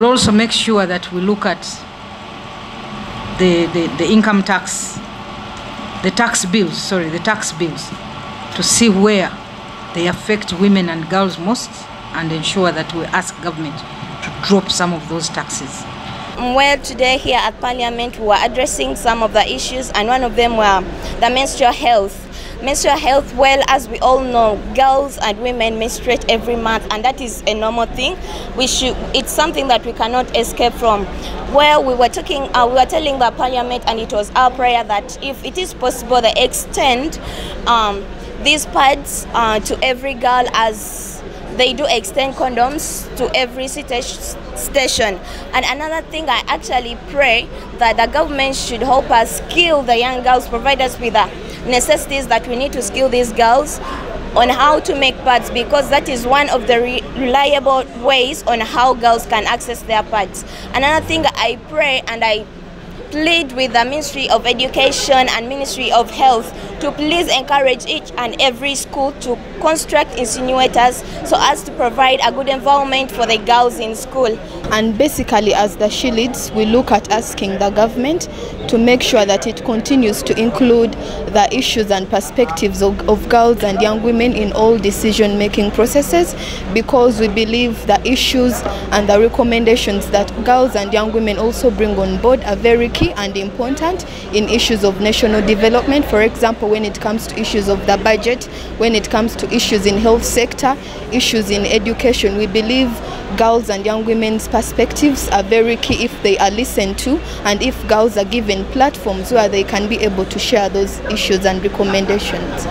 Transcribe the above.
We'll also make sure that we look at the, the, the income tax, the tax bills, sorry, the tax bills, to see where they affect women and girls most and ensure that we ask government to drop some of those taxes. Well, today here at Parliament, we were addressing some of the issues, and one of them were the menstrual health. Menstrual health, well, as we all know, girls and women menstruate every month, and that is a normal thing. We should, it's something that we cannot escape from. Well, we were talking, uh, we were telling the Parliament, and it was our prayer that if it is possible, they extend um, these pads uh, to every girl as they do extend condoms to every station. And another thing, I actually pray that the government should help us kill the young girls, provide us with the necessities that we need to skill these girls on how to make pads because that is one of the re reliable ways on how girls can access their pads. Another thing I pray and I plead with the Ministry of Education and Ministry of Health to please encourage each and every school to construct incinerators so as to provide a good environment for the girls in school. And basically, as the She Leads, we look at asking the government to make sure that it continues to include the issues and perspectives of, of girls and young women in all decision making processes because we believe the issues and the recommendations that girls and young women also bring on board are very key and important in issues of national development. For example, when it comes to issues of the budget, when it comes to issues in health sector, issues in education, we believe girls and young women's perspectives are very key if they are listened to and if girls are given platforms where they can be able to share those issues and recommendations.